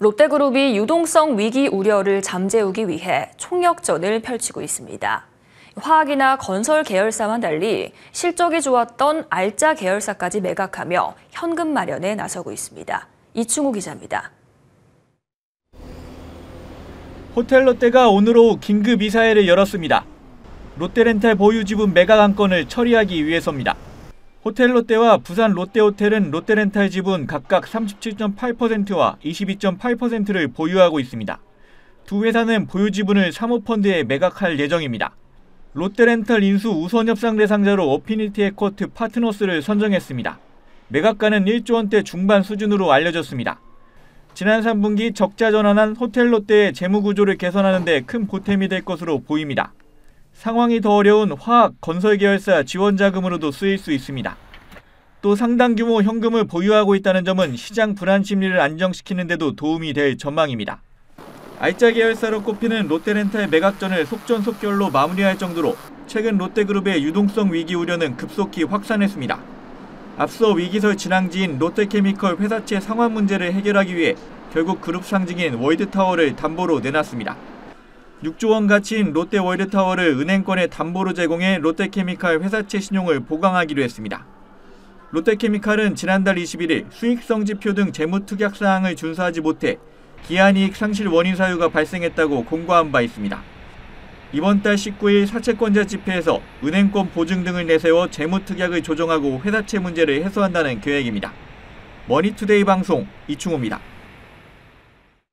롯데그룹이 유동성 위기 우려를 잠재우기 위해 총력전을 펼치고 있습니다. 화학이나 건설 계열사만 달리 실적이 좋았던 알짜 계열사까지 매각하며 현금 마련에 나서고 있습니다. 이충우 기자입니다. 호텔 롯데가 오늘 오후 긴급 이사회를 열었습니다. 롯데렌탈 보유 지분 매각 안건을 처리하기 위해서입니다. 호텔 롯데와 부산 롯데호텔은 롯데렌탈 지분 각각 37.8%와 22.8%를 보유하고 있습니다. 두 회사는 보유 지분을 사모펀드에 매각할 예정입니다. 롯데렌탈 인수 우선 협상 대상자로 어피니티 에쿼티 파트너스를 선정했습니다. 매각가는 1조 원대 중반 수준으로 알려졌습니다. 지난 3분기 적자 전환한 호텔 롯데의 재무 구조를 개선하는 데 큰 보탬이 될 것으로 보입니다. 상황이 더 어려운 화학, 건설 계열사 지원 자금으로도 쓰일 수 있습니다. 또 상당 규모 현금을 보유하고 있다는 점은 시장 불안 심리를 안정시키는 데도 도움이 될 전망입니다. 알짜 계열사로 꼽히는 롯데렌탈 매각전을 속전속결로 마무리할 정도로 최근 롯데그룹의 유동성 위기 우려는 급속히 확산했습니다. 앞서 위기설 진앙지인 롯데케미컬 회사채 상환 문제를 해결하기 위해 결국 그룹 상징인 월드타워를 담보로 내놨습니다. 6조 원 가치인 롯데 월드타워를 은행권에 담보로 제공해 롯데케미칼 회사채 신용을 보강하기로 했습니다. 롯데케미칼은 지난달 21일 수익성 지표 등 재무특약 사항을 준수하지 못해 기한이익 상실 원인 사유가 발생했다고 공고한 바 있습니다. 이번 달 19일 사채권자 집회에서 은행권 보증 등을 내세워 재무특약을 조정하고 회사채 문제를 해소한다는 계획입니다. 머니투데이 방송 이충호입니다.